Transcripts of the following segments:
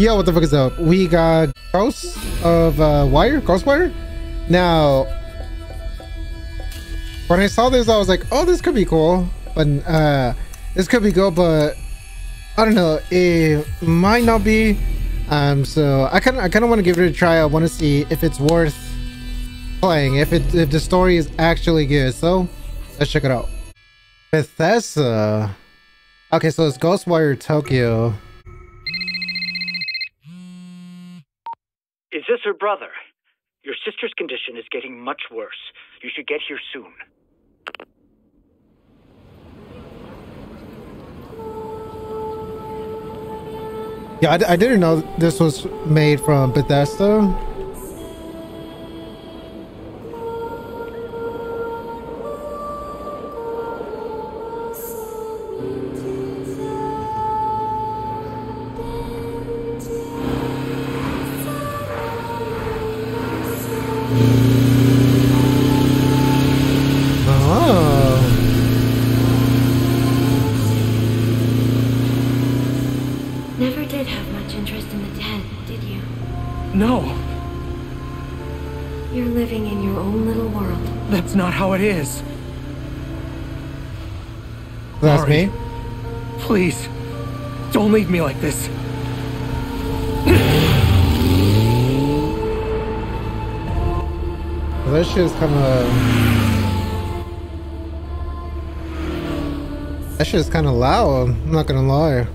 Yo, what the fuck is up? We got Ghost of uh, Wire, Ghostwire. Now, when I saw this, I was like, "Oh, this could be cool," but uh, this could be cool, but I don't know. It might not be. Um, so I kind of, I kind of want to give it a try. I want to see if it's worth playing, if it, if the story is actually good. So let's check it out. Bethesda. Okay, so it's Ghostwire Tokyo. This her brother? Your sister's condition is getting much worse. You should get here soon. Yeah, I, I didn't know this was made from Bethesda. Shit is kind of. That shit is kind of loud. I'm not gonna lie.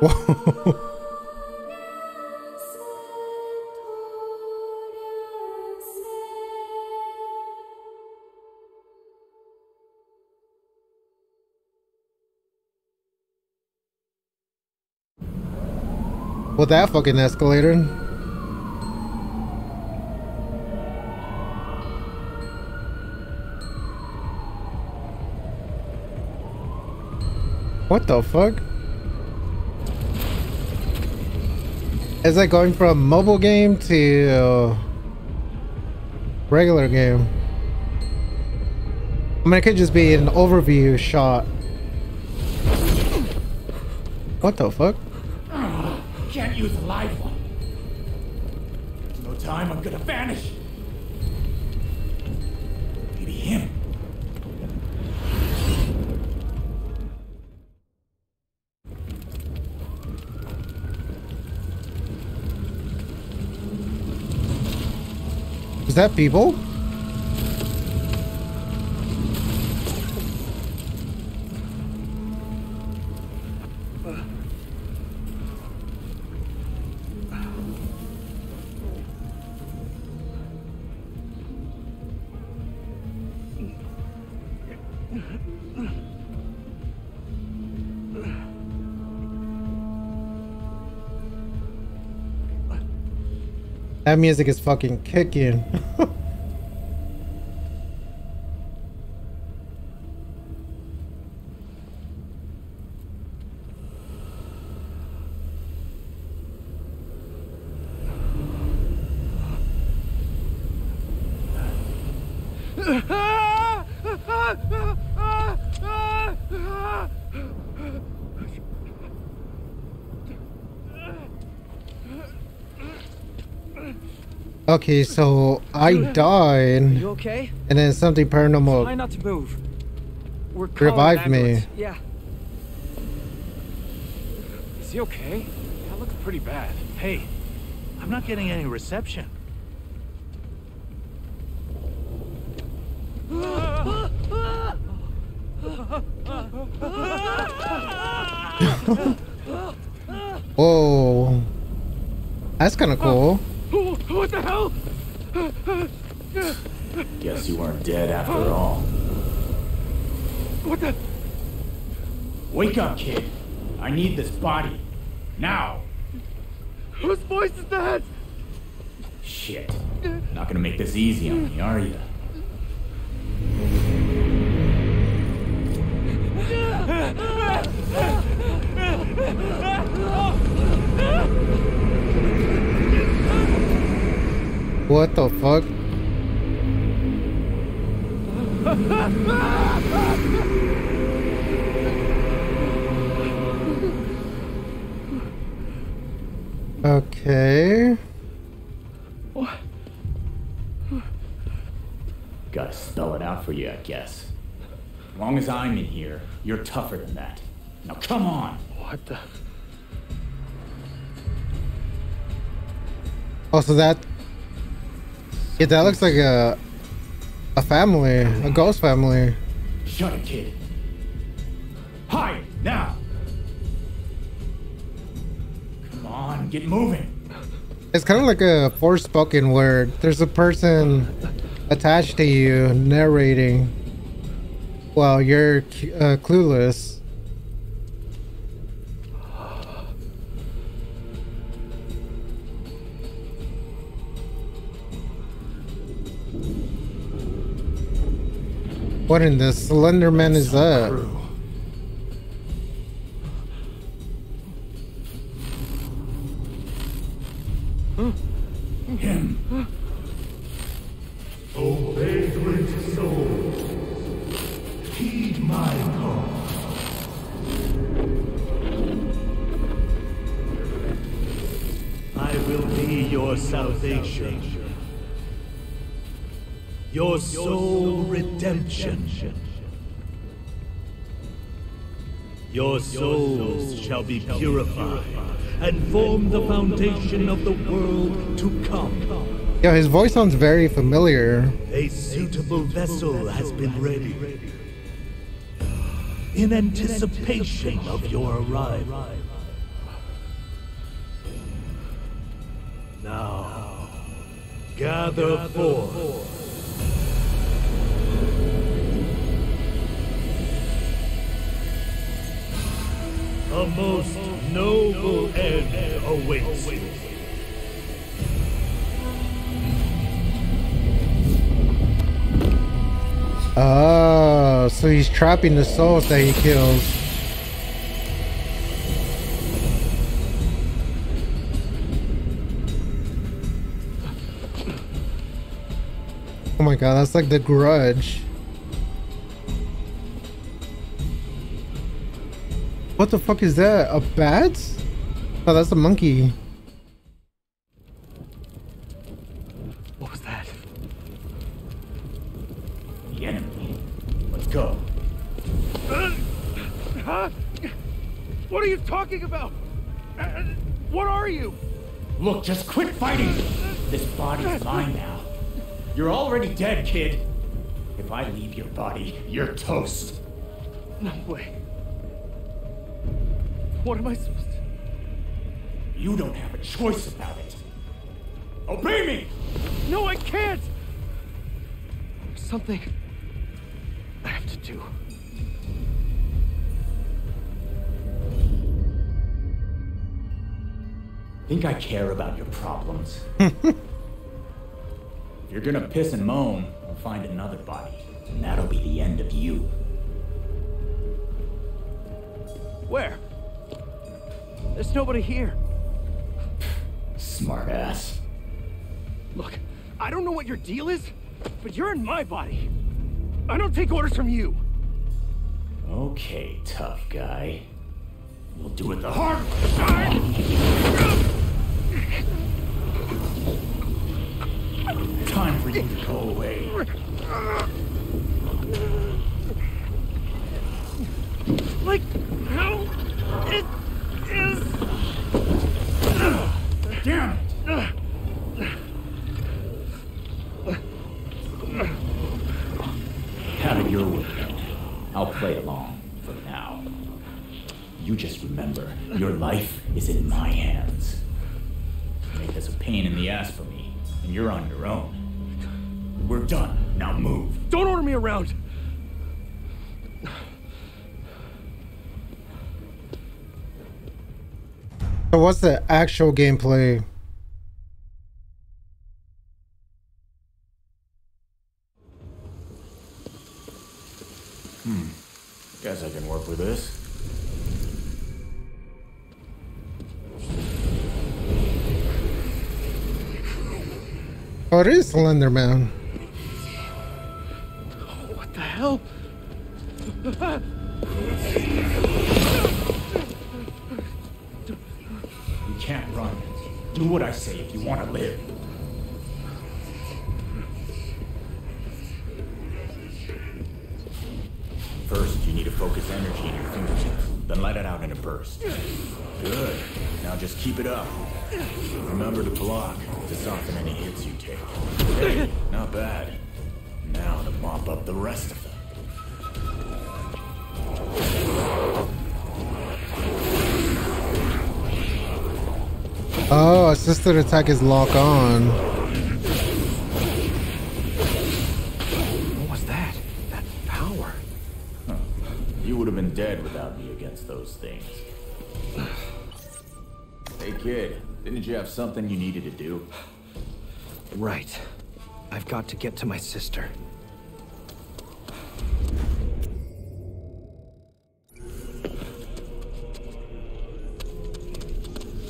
Whoa. With that fucking escalator. What the fuck? Is that going from mobile game to regular game? I mean, it could just be an overview shot. What the fuck? Use a live one. There's no time, I'm gonna vanish. Maybe him. Is that people? That music is fucking kicking. Okay, so I died, You okay? and then something Try paranormal. not to move. We're calling Revive me. Yeah. Is he okay? That looks pretty bad. Hey, I'm not getting any reception. Whoa, that's kind of cool. What the hell? Guess you weren't dead after all. What the? Wake up, kid. I need this body. Now. Whose voice is that? Shit. Not gonna make this easy on me, are you? Long as I'm in here, you're tougher than that. Now come on! What the? Oh, so that. Yeah, that looks like a. A family. A ghost family. Shut it, kid. Hide, now! Come on, get moving! It's kind of like a Forspoken word. There's a person attached to you narrating while you're uh, clueless. What in the Slender Man is that? Your salvation, your soul redemption. Your souls shall be purified and form the foundation of the world to come. Yeah, his voice sounds very familiar. A suitable vessel has been ready. In anticipation of your arrival. Gather forth. A most noble end awaits you. Oh, so he's trapping the souls that he kills. God, that's like the grudge. What the fuck is that? A bat? Oh, that's a monkey. Already dead, kid. If I leave your body, you're toast. No way. What am I supposed to? Do? You don't have a choice about it. Obey me! No, I can't. There's something I have to do. Think I care about your problems? if you're gonna piss and moan, we'll find another body. And that'll be the end of you. Where? There's nobody here. Smartass. Look, I don't know what your deal is, but you're in my body. I don't take orders from you. Okay, tough guy. We'll do it the hard way. Time for you to go away. Like, how it is. Damn it! So what's the actual gameplay? Hmm. Guess I can work with this. Oh, it is Slender Remember to block to soften any hits you take. Hey, not bad. Now to mop up the rest of them. Oh, assisted attack is lock on. What was that? That power. You would have been dead without me against those things. Hey kid, didn't you have something you needed to do? Right. I've got to get to my sister.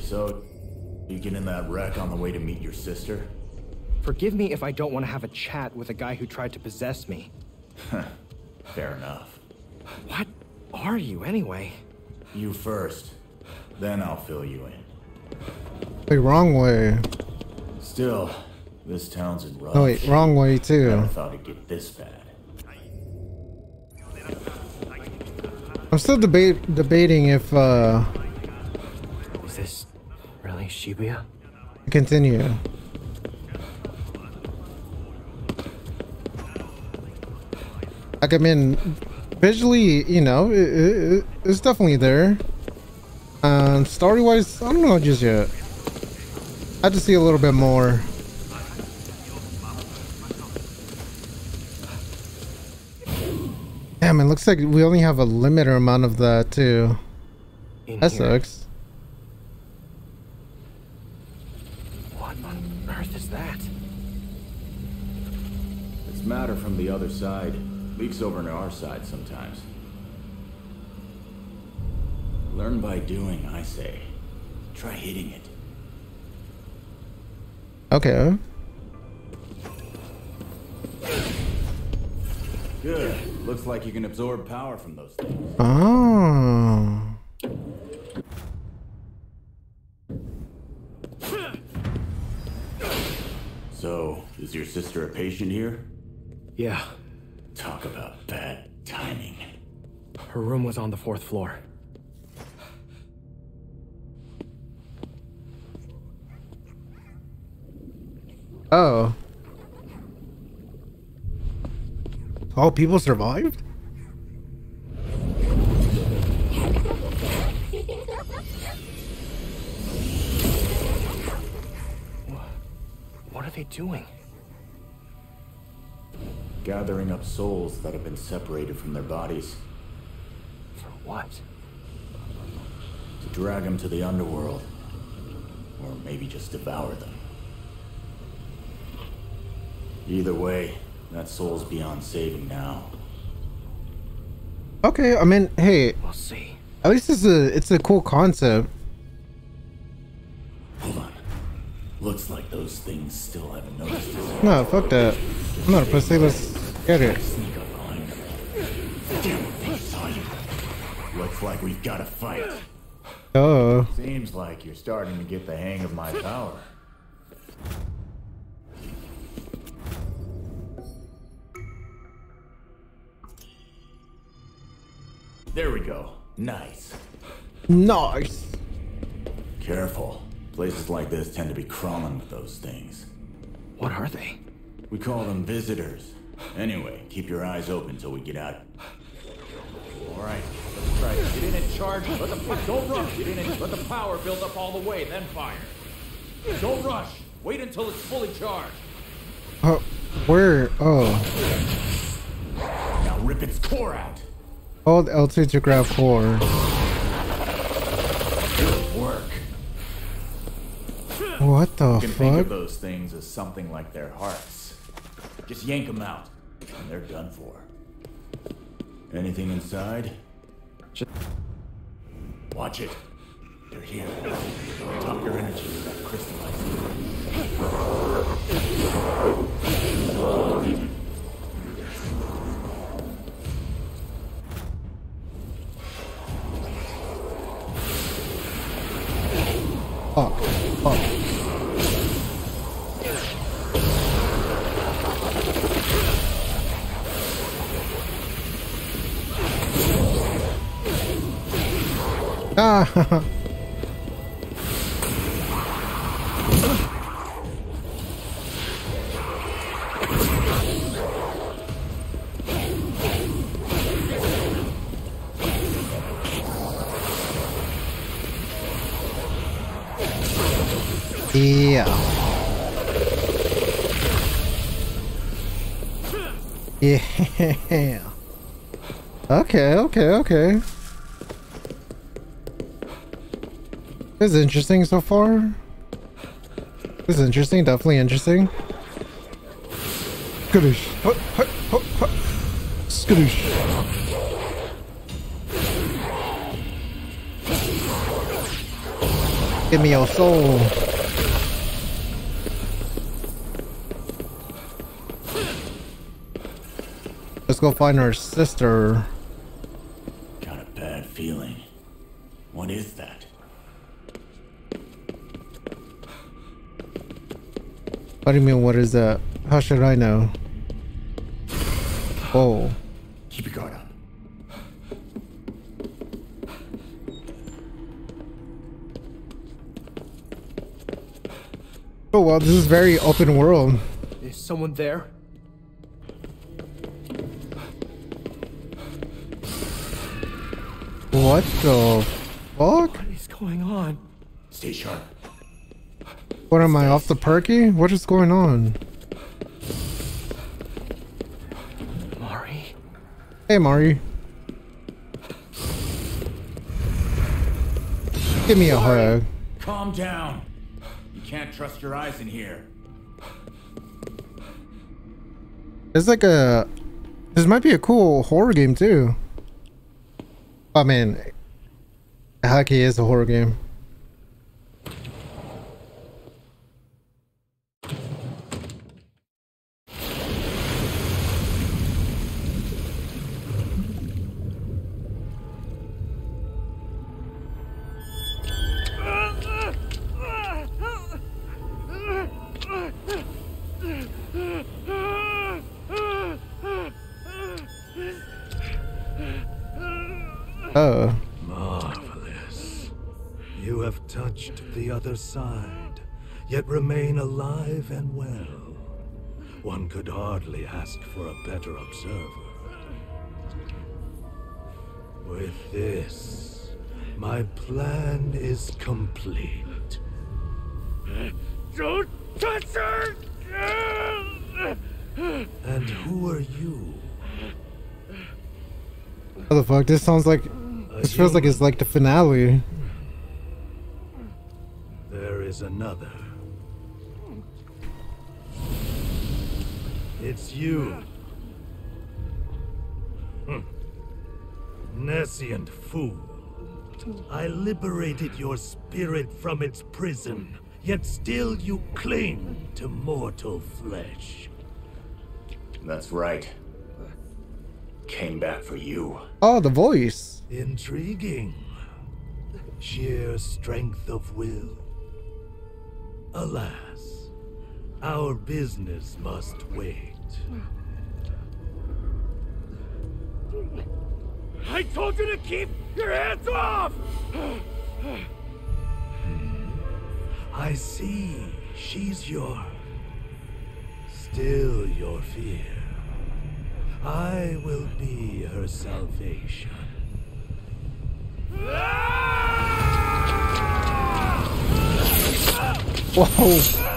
So, you get in that wreck on the way to meet your sister? Forgive me if I don't want to have a chat with a guy who tried to possess me. Fair enough. What are you, anyway? You first, then I'll fill you in. Wait, wrong way. Still, this town's in rough. Oh wait, wrong way too. Never thought it'd get this bad. I'm still debate debating if uh Is this really Shibuya? continue. Like I mean, visually, you know, it, it, it's definitely there. And story wise, I don't know just yet. I have to see a little bit more. Damn, it looks like we only have a limited amount of that too. In That here. sucks. What on earth is that? It's matter from the other side. Leaks over to our side sometimes. Learn by doing, I say. Try hitting it. Okay. Good. Looks like you can absorb power from those things. Oh. So, is your sister a patient here? Yeah, Talk about bad timing. her room was on the fourth floor. Oh. All people survived? What are they doing? Gathering up souls that have been separated from their bodies For what? to drag them to the underworld. Or maybe just devour them. Either way, that soul's beyond saving now. Okay, I mean, hey, We'll see. at least it's a it's a cool concept. Hold on. Looks like those things still haven't noticed us. No, fuck that. I'm not a pussy. Let's get it. Sneak up behind them. Damn they saw you. Looks like we've got to fight. Oh, Seems like you're starting to get the hang of my power. Nice. nice. Careful. Places like this tend to be crawling with those things. What are they? We call them visitors. Anyway, keep your eyes open till we get out. All right, let's try it. Get in and charge. Let the don't rush. Get in and let the power build up all the way, then fire. Don't rush. Wait until it's fully charged. Oh, where? Oh, Now rip its core out. Hold L2 to grab core. Good work. What the You can think of fuck? those things as something like their hearts. Just yank them out, and they're done for. Anything inside? Just- Watch it. They're here. Top your energy that Ah, yeah. Yeah. Okay, okay, okay. This is interesting so far. This is interesting, definitely interesting. Skadoosh. Skadoosh. Give me your soul. Let's go find our sister. Got a bad feeling. What is that? What do you mean, what is that? How should I know? Oh. Keep your guard up. Oh well, this is very open world. Is someone there? What the fuck? What is going on? Stay sharp. What am I off the perky? What is going on? Mari? Hey Mari. Give me a hug. Calm down. You can't trust your eyes in here. It's like a this might be a cool horror game too. I mean Haki is a horror game. Oh. Marvelous. You have touched the other side, yet remain alive and well. One could hardly ask for a better observer. With this, my plan is complete. Don't touch her! And who are you? What the fuck? This sounds like this feels like it's like the finale. There is another. It's you. Hmm. Nescient fool. I liberated your spirit from its prison, yet still you cling to mortal flesh. That's right. Came back for you. Oh, the voice. Intriguing. Sheer strength of will. Alas, our business must wait. I told you to keep your hands off! Hmm. I see. She's your. Still your fear. I will be her salvation. Whoa.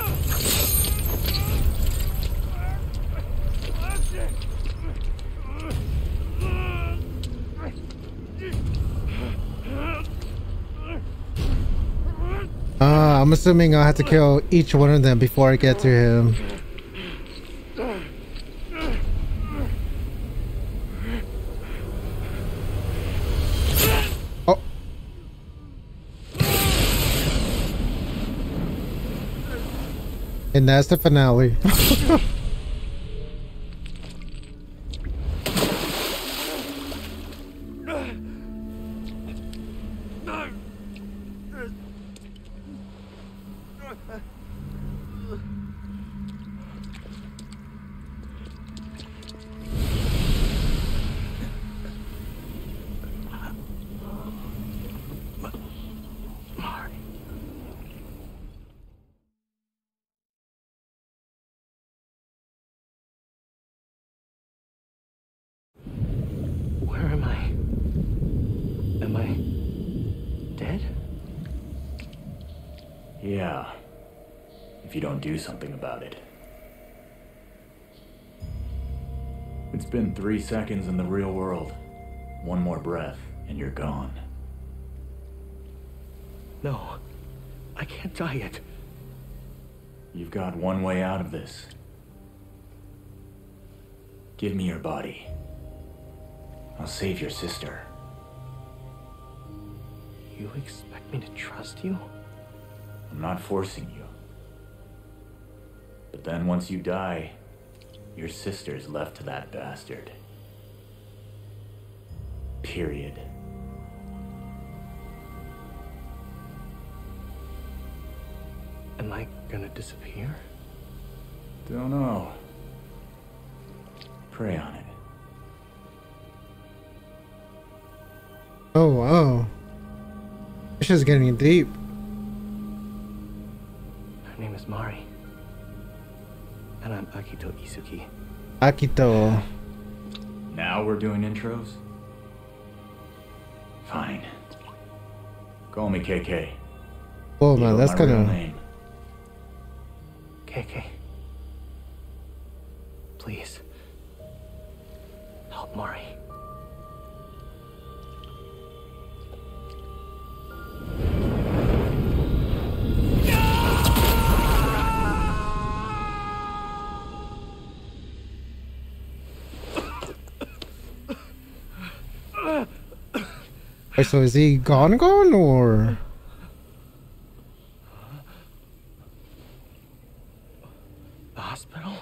Uh, I'm assuming I have to kill each one of them before I get to him. And that's the finale. Where Yeah. If you don't do something about it. It's been three seconds in the real world. One more breath, and you're gone. No. I can't die yet. You've got one way out of this. Give me your body. I'll save your sister. You expect me to trust you? I'm not forcing you. But then once you die, your sister's left to that bastard. Period. Am I gonna disappear? Don't know. Pray on it. Oh wow. This is getting deep. Akito Izuki. Akito. Now we're doing intros? Fine. Call me KK. Oh man, that's kind of. KK. Wait, so is he gone, gone, or? The hospital?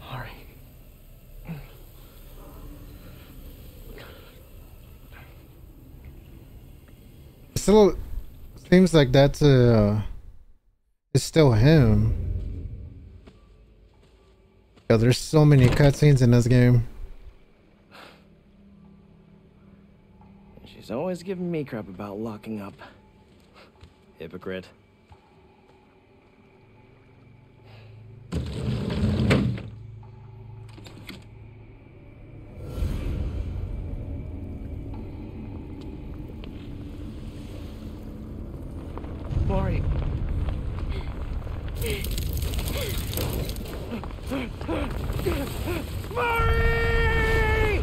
Mari. Still seems like that's uh, it's still him. Yeah, there's so many cutscenes in this game. She's always giving me crap about locking up. Hypocrite. Mari. Mari!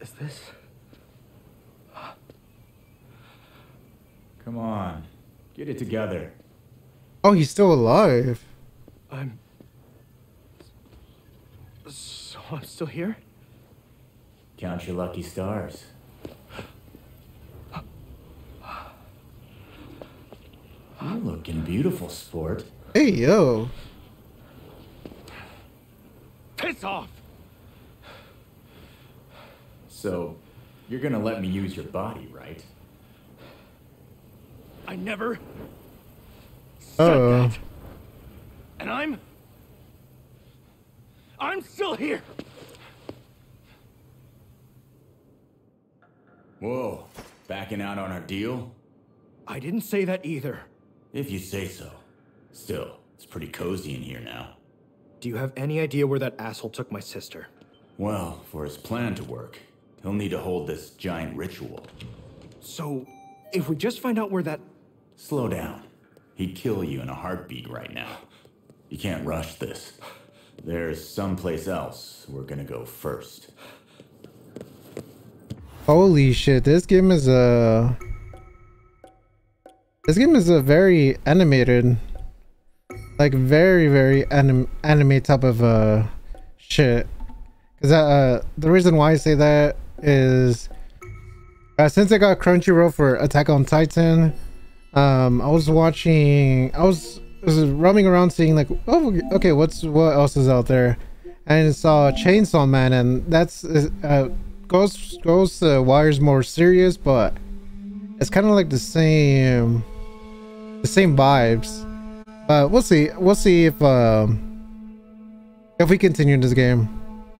Is this? Come on. Get it together. Oh, he's still alive. I'm. So I'm still here? Count your lucky stars. You're looking beautiful, sport. Hey yo. Piss off! So, you're gonna let me use your body, right? I never said Uh-oh. that. And I'm. I'm still here! Whoa, backing out on our deal? I didn't say that either. If you say so. Still, it's pretty cozy in here now. Do you have any idea where that asshole took my sister? Well, for his plan to work, he'll need to hold this giant ritual. So, if we just find out where that. Slow down. He'd kill you in a heartbeat right now. You can't rush this. There's someplace else we're gonna go first. Holy shit, this game is a. This game is a very animated. like very very anim- anime type of uh shit. Cause uh the reason why I say that is uh, since I got Crunchyroll for Attack on Titan, um, I was watching. I was, I was roaming around seeing like, oh, okay, what's what else is out there, and saw Chainsaw Man, and that's uh, Ghost Ghost uh, Wire's more serious, but it's kind of like the same, the same vibes. But we'll see. We'll see if um, if we continue this game.